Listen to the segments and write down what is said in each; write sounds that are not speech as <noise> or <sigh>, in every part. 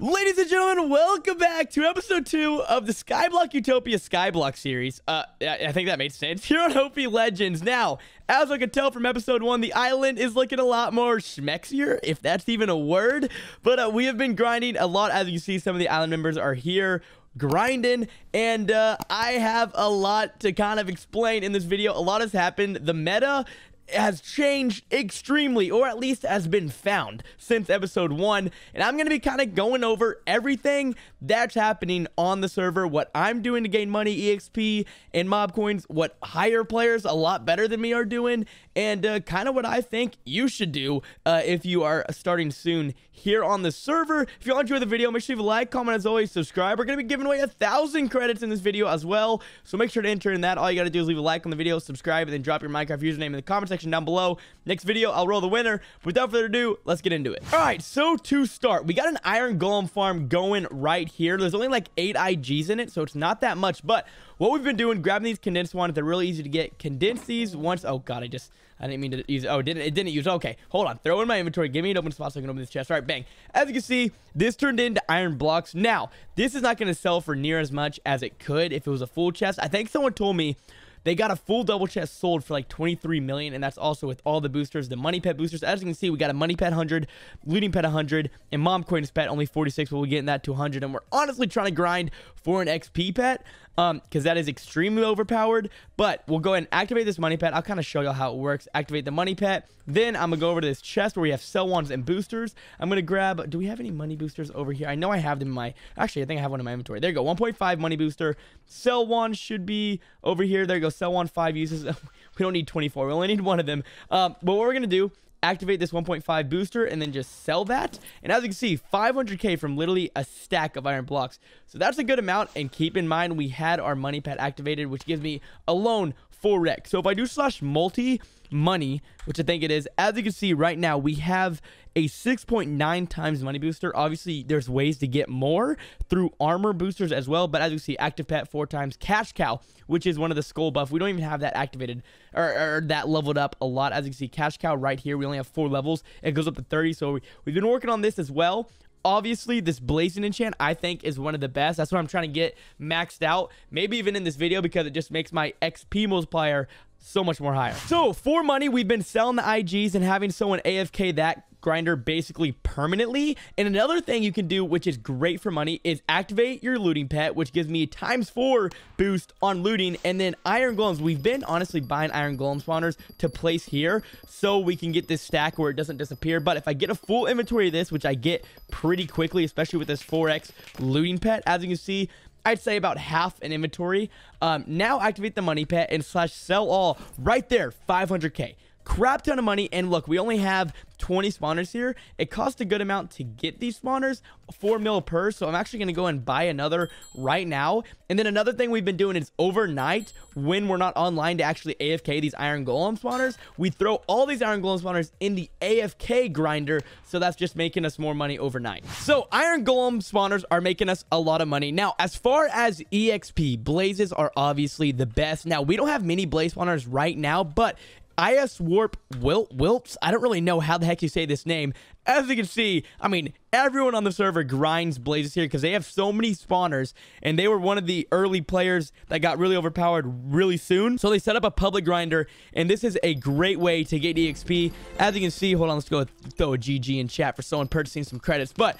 Ladies and gentlemen, welcome back to episode two of the Skyblock Utopia Skyblock series. Uh, I think that made sense. <laughs> Here on OPLegends. Now, as I could tell from episode one, the island is looking a lot more schmexier, if that's even a word. But uh, we have been grinding a lot. As you see, some of the island members are here grinding and uh, I have a lot to kind of explain in this video. A lot has happened. The meta has changed extremely, or at least has been found since episode one. And I'm going to be kind of going over everything that's happening on the server, what I'm doing to gain money, EXP, and mob coins, what higher players a lot better than me are doing, and uh, kind of what I think you should do uh, if you are starting soon here on the server. If you all enjoy the video, make sure you like, comment, as always, subscribe. We're going to be giving away a thousand credits in this video as well, so make sure to enter in that. All you got to do is leave a like on the video, subscribe, and then drop your Minecraft username in the comment section down below. Next video, I'll roll the winner. Without further ado, let's get into it. All right, so to start, we got an iron golem farm going right here. There's only like eight IGs in it, so it's not that much, but what we've been doing, grabbing these condensed ones, they're really easy to get. Condense these once. Oh, God, I just, I didn't mean to use. Oh, it didn't, it didn't use Okay, hold on. Throw in my inventory. Give me an open spot so I can open this chest. All right, bang. As you can see, this turned into iron blocks. Now, this is not going to sell for near as much as it could if it was a full chest. I think someone told me they got a full double chest sold for like 23 million, and that's also with all the boosters, the money pet boosters. As you can see, we got a money pet 100, looting pet 100, and mob coins pet only 46. But we're getting that to 100, and we're honestly trying to grind for an XP pet um because that is extremely overpowered but we'll go ahead and activate this money pet. I'll kind of show y'all how it works. Activate the money pet. Then i'm gonna go over to this chest where we have sell ones and boosters. I'm gonna grab do we have any money boosters over here? I know i have them in my actually i think i have one in my inventory. There you go 1.5 money booster. Sell one should be over here. There you go sell one five uses. <laughs> We don't need 24 we only need one of them. Um but what we're gonna do activate this 1.5 booster and then just sell that. And as you can see, 500k from literally a stack of iron blocks. So that's a good amount. And keep in mind, we had our money pet activated, which gives me alone 4x. So if I do slash multi money, which I think it is, as you can see right now, we have a 6.9 times money booster. Obviously, there's ways to get more through armor boosters as well. But as you see, active pet four times, cash cow, which is one of the skull buff. We don't even have that activated or, or that leveled up a lot. As you see, cash cow right here, we only have four levels. It goes up to 30. So we, we've been working on this as well obviously this blazing enchant i think is one of the best that's what i'm trying to get maxed out maybe even in this video because it just makes my xp multiplier so much more higher. So for money, we've been selling the IGs and having someone AFK that grinder basically permanently. And another thing you can do, which is great for money, is activate your looting pet, which gives me times four boost on looting. And then iron golems. We've been honestly buying iron golem spawners to place here so we can get this stack where it doesn't disappear. But if I get a full inventory of this, which I get pretty quickly, especially with this 4x looting pet, as you can see, I'd say about half an inventory. Um, now activate the money pet and slash sell all right there, 500k crap ton of money. And look, we only have 20 spawners here. It costs a good amount to get these spawners, 4 mil per. So I'm actually going to go and buy another right now. And then another thing we've been doing is overnight, when we're not online to actually AFK these iron golem spawners, we throw all these iron golem spawners in the AFK grinder. So that's just making us more money overnight. So iron golem spawners are making us a lot of money. Now, as far as EXP, blazes are obviously the best. Now, we don't have many blaze spawners right now, but IS Warp Wilt Wilts. I don't really know how the heck you say this name. As you can see, I mean, everyone on the server grinds Blazes here because they have so many spawners, and they were one of the early players that got really overpowered really soon. So they set up a public grinder, and this is a great way to get EXP. As you can see, hold on, let's go throw a GG in chat for someone purchasing some credits. But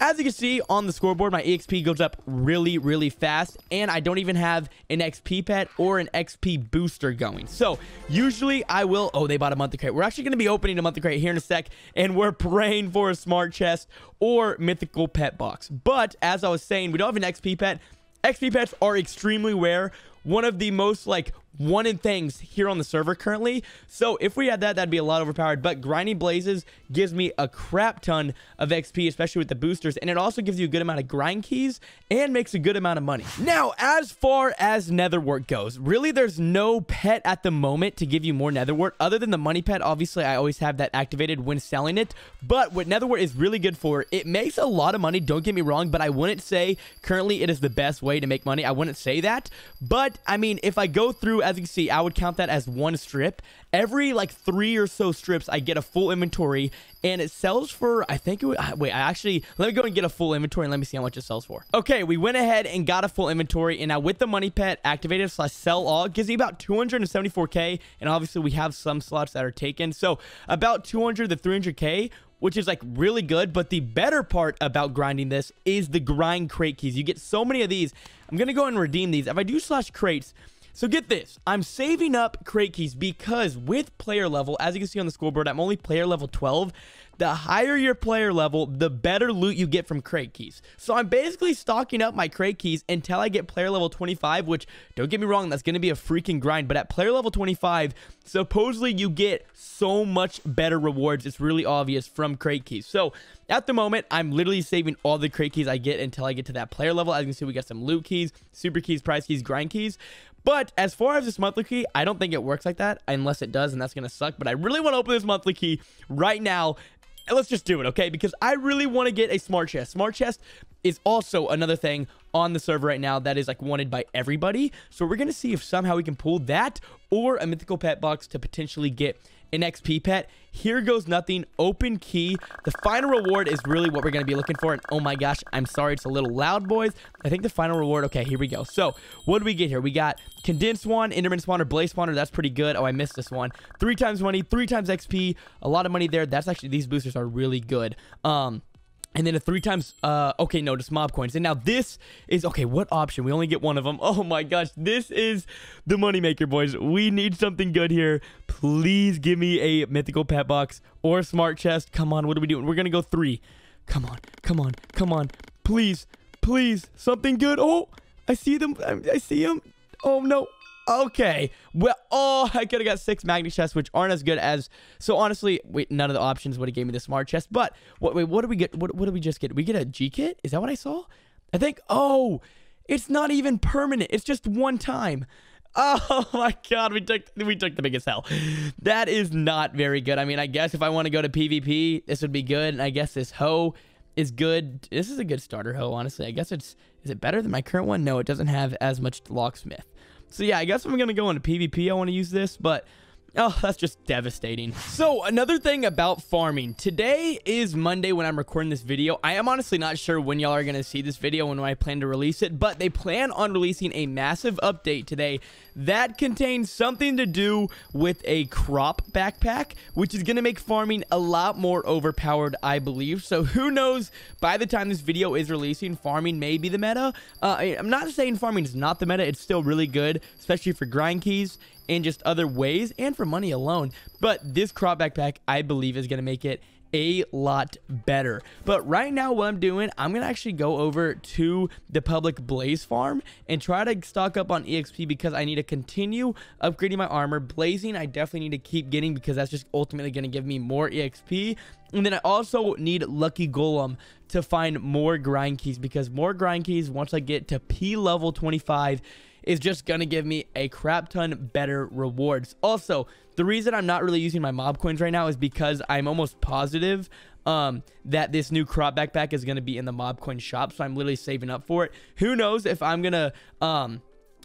as you can see on the scoreboard, my EXP goes up really, really fast, and I don't even have an XP pet or an XP booster going. So usually I will... Oh, they bought a monthly crate. We're actually going to be opening a monthly crate here in a sec, and we're for a smart chest or mythical pet box. But as I was saying, we don't have an XP pet. XP pets are extremely rare. One of the most like one in things here on the server currently. So if we had that, that'd be a lot overpowered. But grinding blazes gives me a crap ton of XP, especially with the boosters. And it also gives you a good amount of grind keys and makes a good amount of money. Now, as far as netherwort goes, really there's no pet at the moment to give you more netherwort other than the money pet. Obviously, I always have that activated when selling it. But what netherwort is really good for, it makes a lot of money. Don't get me wrong, but I wouldn't say currently it is the best way to make money. I wouldn't say that. But I mean, if I go through as you can see, I would count that as one strip. Every like three or so strips, I get a full inventory and it sells for, I think it wait, I actually, let me go and get a full inventory and let me see how much it sells for. Okay, we went ahead and got a full inventory and now with the money pet activated slash sell all, gives me about 274k and obviously we have some slots that are taken. So about 200 to 300k which is like really good. But the better part about grinding this is the grind crate keys. You get so many of these. I'm going to go and redeem these. If I do slash crates, so get this, I'm saving up crate keys because with player level, as you can see on the scoreboard, I'm only player level 12 the higher your player level, the better loot you get from crate keys. So I'm basically stocking up my crate keys until I get player level 25, which, don't get me wrong, that's going to be a freaking grind. But at player level 25, supposedly you get so much better rewards. It's really obvious from crate keys. So at the moment, I'm literally saving all the crate keys I get until I get to that player level. As you can see, we got some loot keys, super keys, prize keys, grind keys. But as far as this monthly key, I don't think it works like that unless it does, and that's going to suck. But I really want to open this monthly key right now let's just do it, okay? Because I really want to get a smart chest. Smart chest is also another thing on the server right now that is like wanted by everybody. So we're going to see if somehow we can pull that or a mythical pet box to potentially get an XP pet. Here goes nothing. Open key. The final reward is really what we're going to be looking for. And oh my gosh, I'm sorry. It's a little loud, boys. I think the final reward. Okay, here we go. So what do we get here? We got condensed one, Enderman spawner, blaze spawner. That's pretty good. Oh, I missed this one. Three times money, three times XP. A lot of money there. That's actually, these boosters are really good. Um, and then a three times, uh, okay, no, just mob coins. And now this is, okay, what option? We only get one of them. <laughs> Oh my gosh, this is the moneymaker, boys. We need something good here. Please give me a mythical pet box or smart chest. Come on, what are we doing? We're going to go three. Come on, come on, come on. Please, please, something good. Oh, I see them. I see them. Oh no, Okay. Well, oh, I could have got six magnet chests, which aren't as good as. So honestly, wait, none of the options would have gave me the smart chest. But what? Wait, what do we get? What? What did we just get? We get a G kit? Is that what I saw? I think. Oh, it's not even permanent. It's just one time. Oh <laughs> my god, we took we took the biggest hell. That is not very good. I mean, I guess if I want to go to PvP, this would be good. And I guess this hoe is good. This is a good starter hoe, honestly. I guess it's is it better than my current one? No, it doesn't have as much locksmith. So yeah, I guess I'm going to go into PvP. I want to use this, but Oh, <laughs> that's just devastating. So another thing about farming. Today is Monday when I'm recording this video. I am honestly not sure when y'all are going to see this video and when I plan to release it, but they plan on releasing a massive update today that contains something to do with a crop backpack, which is going to make farming a lot more overpowered, I believe. So who knows, by the time this video is releasing, farming may be the meta. Uh, I'm not saying farming is not the meta. It's still really good, especially for grind keys and just other ways and for money alone. But this crop backpack, I believe, is going to make it a lot better. But right now, what I'm doing, I'm going to actually go over to the public blaze farm and try to stock up on EXP because I need to continue upgrading my armor. Blazing, I definitely need to keep getting because that's just ultimately going to give me more EXP. And then I also need Lucky Golem to find more grind keys because more grind keys, once I get to P level 25, is just to give me a crap ton better rewards. Also, the reason I'm not really using my mob coins right now is because I'm almost positive um, that this new crop backpack is to be in the mob coin shop. So I'm literally saving up for it. Who knows if I'm to... Um,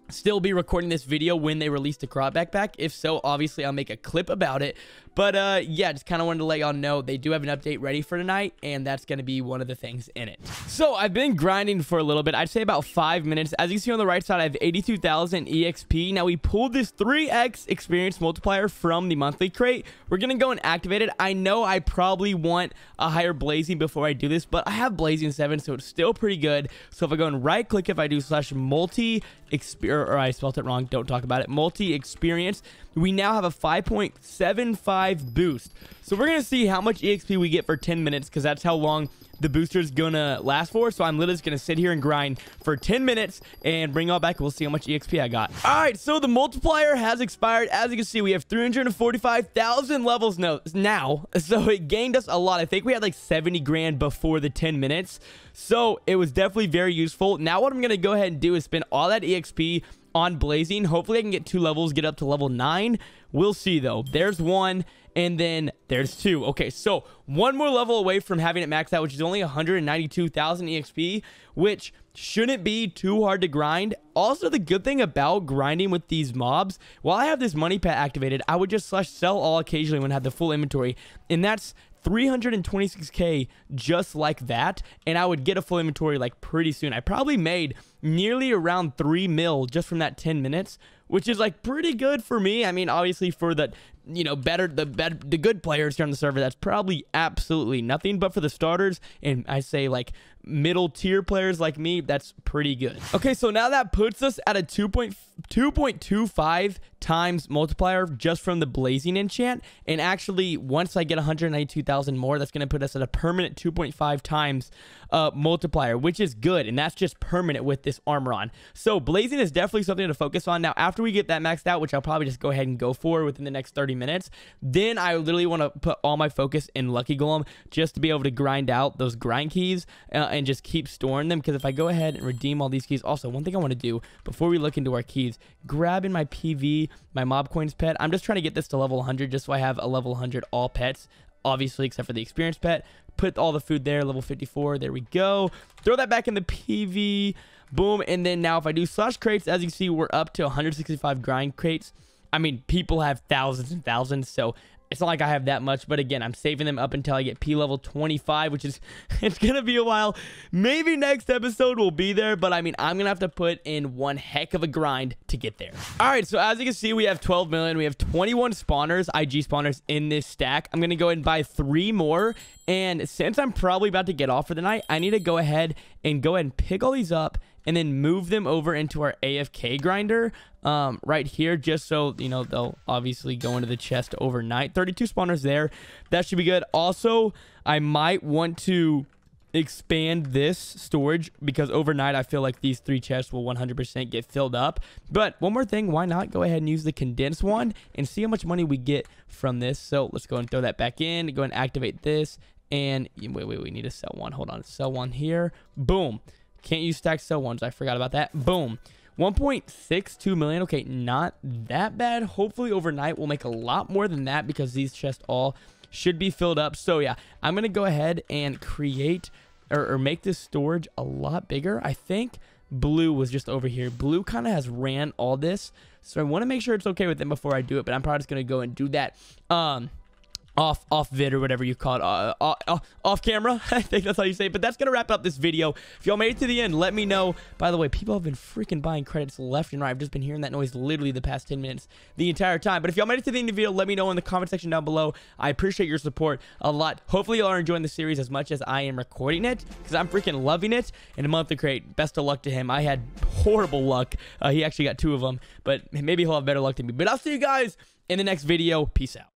still be recording this video when they release the crop backpack if so obviously i'll make a clip about it but uh yeah just kind of wanted to let y'all know they do have an update ready for tonight and that's going to be one of the things in it so i've been grinding for a little bit i'd say about five minutes as you see on the right side i have 82,000 exp now we pulled this 3x experience multiplier from the monthly crate we're gonna go and activate it i know i probably want a higher blazing before i do this but i have blazing 7 so it's still pretty good so if i go and right click if i do slash multi experience or I spelled it wrong. Don't talk about it. Multi experience. We now have a 5.75 boost. So we're going to see how much EXP we get for 10 minutes because that's how long the booster is going to last for. So I'm literally just to sit here and grind for 10 minutes and bring y'all back. We'll see how much EXP I got. All right, so the multiplier has expired. As you can see, we have 345,000 levels now. <laughs> So it gained us a lot. I think we had like 70 grand before the 10 minutes. So it was definitely very useful. Now what I'm to go ahead and do is spend all that EXP on Blazing. Hopefully I can get two levels, get up to level 9. We'll see, though. There's one, and then there's two. Okay, so one more level away from having it maxed out, which is only 192,000 EXP, which shouldn't be too hard to grind. Also, the good thing about grinding with these mobs, while I have this money pet activated, I would just slash sell all occasionally when I have the full inventory, and that's 326k just like that and i would get a full inventory like pretty soon i probably made nearly around 3 mil just from that 10 minutes which is like pretty good for me. I mean obviously for the you know better the better the good players here on the server that's probably absolutely nothing. But for the starters and i say like middle tier players like me that's pretty good. Okay so now that puts us at a 2.2.25 times multiplier just from the blazing enchant. And actually once i get 192,000 more that's going to put us at a permanent 2.5 times uh, multiplier which is good and that's just permanent with this armor on so blazing is definitely something to focus on now after we get that maxed out which i'll probably just go ahead and go for within the next 30 minutes. Then I literally want to put all my focus in Lucky Golem just to be able to grind out those grind keys uh, and just keep storing them. Because if I go ahead and redeem all these keys, also one thing I want to do before we look into our keys, grab in my PV, my mob coins pet. I'm just trying to get this to level 100 just so I have a level 100 all pets obviously, except for the experience pet. Put all the food there, level 54. There we go. Throw that back in the PV. Boom. And then now if I do slash crates, as you see, we're up to 165 grind crates. I mean, people have thousands and thousands, so it's not like I have that much, but again, I'm saving them up until I get P level 25, which is, <laughs> it's going to be a while. Maybe next episode will be there, but I mean, I'm going to have to put in one heck of a grind to get there. All right, so as you can see, we have 12 million. We have 21 spawners, IG spawners in this stack. I'm going to go ahead and buy three more. And since I'm probably about to get off for the night, I need to go ahead and go ahead and pick all these up and then move them over into our AFK grinder um, right here, just so, you know, they'll obviously go into the chest overnight. 32 spawners there. That should be good. Also, I might want to expand this storage because overnight I feel like these three chests will 100% get filled up. But one more thing, why not go ahead and use the condensed one and see how much money we get from this. So let's go and throw that back in, go and activate this. And wait, wait, we need to sell one. Hold on, sell one here. Boom. Can't use stack sell ones. I forgot about that. Boom. 1.62 million. Okay, not that bad. Hopefully overnight we'll make a lot more than that because these chests all should be filled up. So yeah, I'm going to go ahead and create or, or make this storage a lot bigger. I think blue was just over here. Blue kind of has ran all this. So I want to make sure it's okay with them before I do it. But I'm probably just going to go and do that. Um, off off vid or whatever you call it uh, uh, uh, off camera <laughs> i think that's how you say it but that's gonna wrap up this video. If y'all made it to the end let me know. By the way people have been freaking buying credits left and right. I've just been hearing that noise literally the past 10 minutes the entire time. But if y'all made it to the end of the video let me know in the comment section down below. I appreciate your support a lot. Hopefully y'all are enjoying the series as much as i am recording it because i'm freaking loving it. And a month to create best of luck to him. I had horrible luck. Uh, he actually got two of them but maybe he'll have better luck than me. But i'll see you guys in the next video. Peace out